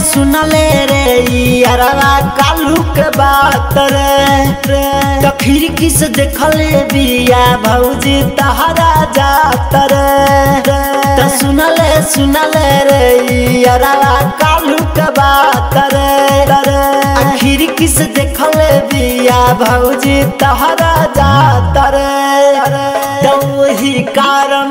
सुनले रे यारवा कालू के बात रे। तो खिड़की से देखले बिया भौजी तहरा जात रे। तो सुनले सुनले रे यारवा कालू के बात रे। खिड़की से देखले बिया भौजी तहरा जात रे। तो वही कारण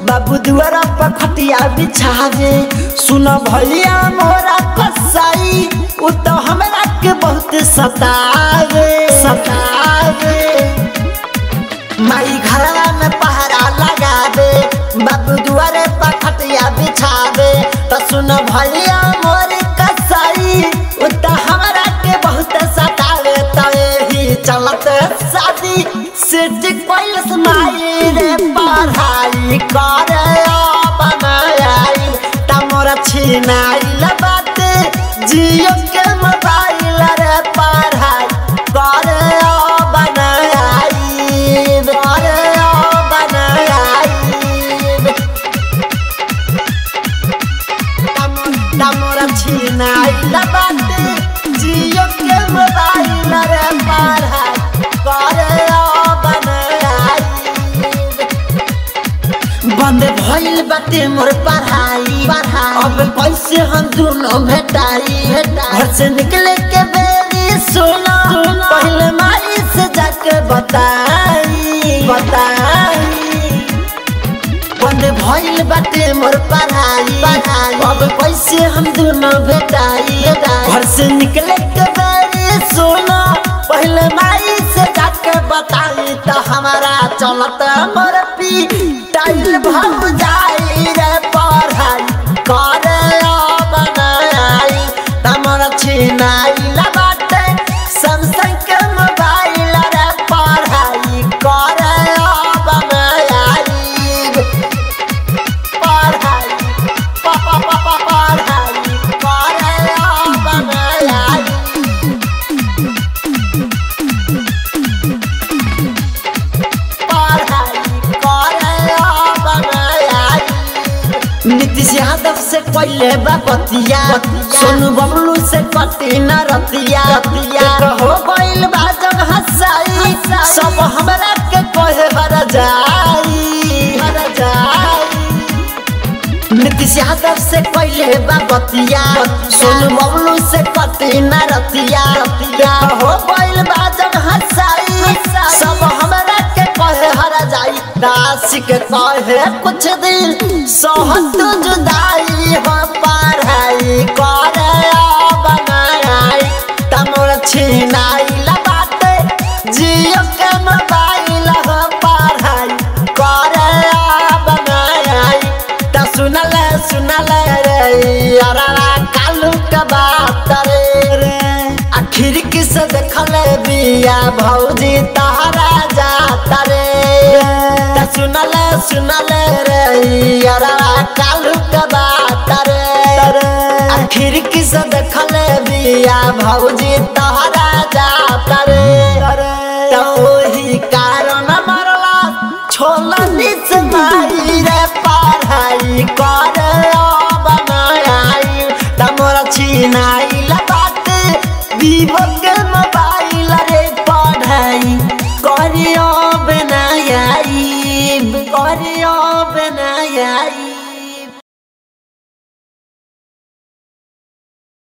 पर खटिया बिछावे। सुन भैया मोरा कसाई, उ तो हमरा के बहुत सतावे सतावे। माई घरवा में पहरा लगावे, बाबू दुआरे पर खटिया बिछावे। तो सुन भैया मोर कसाई तमोर छिनाइल बात जियो के मोबाइल रे पढ़ाई करे बनाई करे बनाई तमोर छिनाइल बात जियो बंद भइल बाटे मोर पढ़ाई। अब कैसे हम दोनों भेटाई। घर से निकले के बेरी सुना। पहले माई से जाके बताई बताई। बंद भइल बाटे मोर पढ़ाई। अब कैसे हम दोनों भेटाई। घर से निकले के बेरी सुना। पहले माई हमारा चलत मोर पी टाइल भग जाई से पहले बतिया सोनू बबलू से कटी न रतिया हो गइल बा जग हसाई सब हमरा के कहे हर जाई नीतीश यादव से पहले बतिया सोनू बबलू से कटी न रतिया हो गइल बा जग हसाई सब हमरा के कहे हर जाई दास के कहे कुछ दिन सोहत देखले बिया भौजी तहरा जाता रे। सुनले सुनले रे कालू के बात रे। खिड़की से देखले बिया भौजी तहरा जाता रे तो हरिया